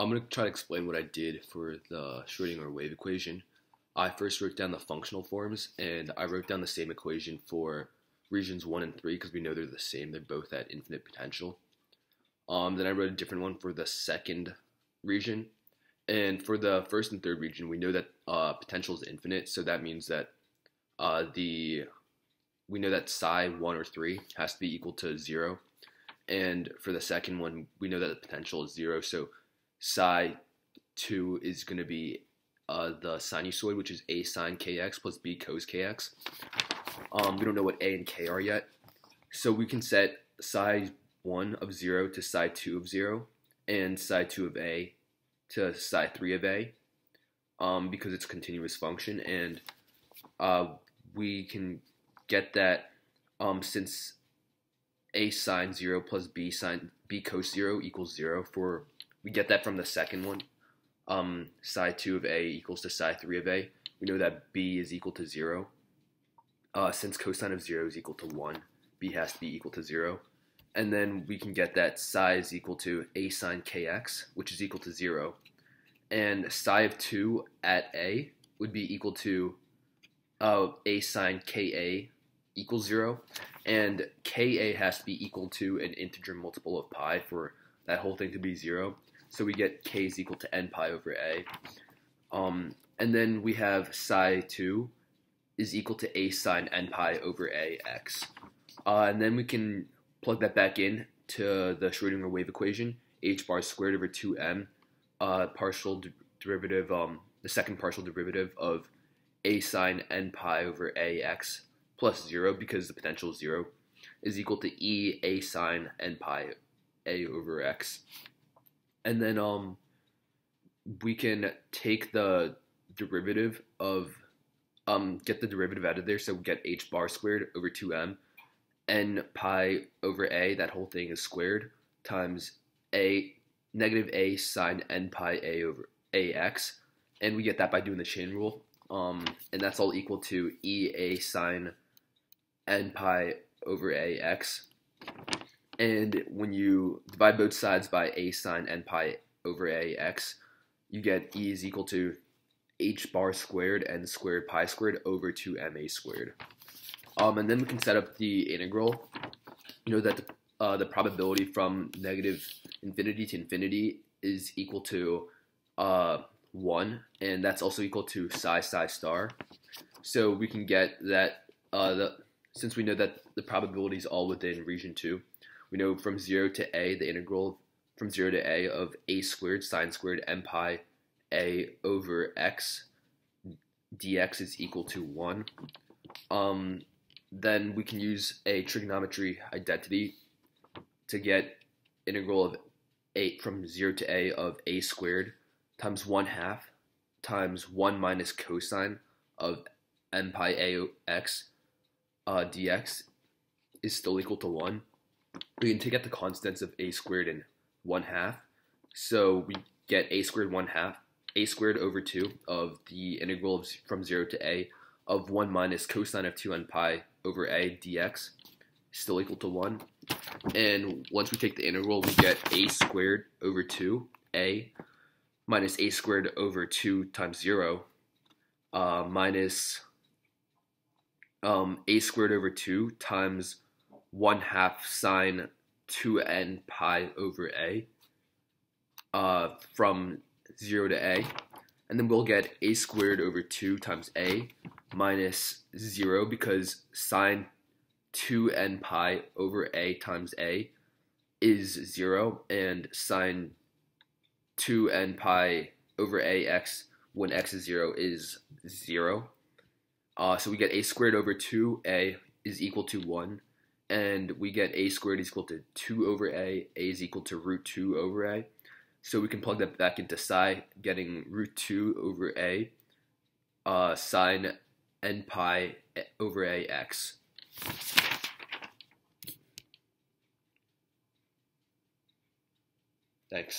I'm going to try to explain what I did for the Schrodinger wave equation. I first wrote down the functional forms, and I wrote down the same equation for regions 1 and 3 because we know they're the same. They're both at infinite potential. Um, then I wrote a different one for the second region. And for the first and third region, we know that uh, potential is infinite, so that means that uh, the we know that psi 1 or 3 has to be equal to 0. And for the second one, we know that the potential is 0, so psi 2 is going to be uh, the sinusoid, which is a sine kx plus b cos kx. Um, we don't know what a and k are yet. So we can set psi 1 of 0 to psi 2 of 0, and psi 2 of a to psi 3 of a, um, because it's a continuous function, and uh, we can get that um, since a sine 0 plus b sine b cos 0 equals 0 for we get that from the second one. Um, psi 2 of A equals to psi 3 of A. We know that B is equal to 0. Uh, since cosine of 0 is equal to 1, B has to be equal to 0. And then we can get that psi is equal to A sine kx, which is equal to 0. And psi of 2 at A would be equal to uh, A sine ka equals 0. And ka has to be equal to an integer multiple of pi for that whole thing to be 0. So we get k is equal to n pi over a. Um, and then we have psi 2 is equal to a sine n pi over a x. Uh, and then we can plug that back in to the Schrodinger wave equation, h bar squared over 2m, uh, partial de derivative, um, the second partial derivative of a sine n pi over ax plus 0 because the potential is 0 is equal to e a sine n pi a over x. And then um we can take the derivative of um get the derivative out of there. So we get h bar squared over 2m n pi over a that whole thing is squared times a negative a sine n pi a over ax and we get that by doing the chain rule. Um and that's all equal to e a sine n pi over ax and when you divide both sides by a sine n pi over a x, you get e is equal to h bar squared n squared pi squared over 2ma squared. Um, and then we can set up the integral. You know that the, uh, the probability from negative infinity to infinity is equal to uh, 1, and that's also equal to psi psi star. So we can get that, uh, the, since we know that the probability is all within region 2, we know from 0 to a, the integral from 0 to a of a squared sine squared n pi a over x dx is equal to 1. Um, then we can use a trigonometry identity to get integral of 8 from 0 to a of a squared times 1 half times 1 minus cosine of n pi a x uh, dx is still equal to 1 we can take out the constants of a squared and 1 half. So we get a squared 1 half, a squared over 2 of the integral of, from 0 to a of 1 minus cosine of 2 n pi over a dx still equal to 1. And once we take the integral, we get a squared over 2, a, minus a squared over 2 times 0, uh, minus um, a squared over 2 times 1 half sine 2n pi over a uh, from 0 to a. And then we'll get a squared over 2 times a minus 0 because sine 2n pi over a times a is 0 and sine 2n pi over ax when x is 0 is 0. Uh, so we get a squared over 2a is equal to 1 and we get a squared is equal to 2 over a, a is equal to root 2 over a. So we can plug that back into psi, getting root 2 over a, uh, sine n pi over a x. Thanks.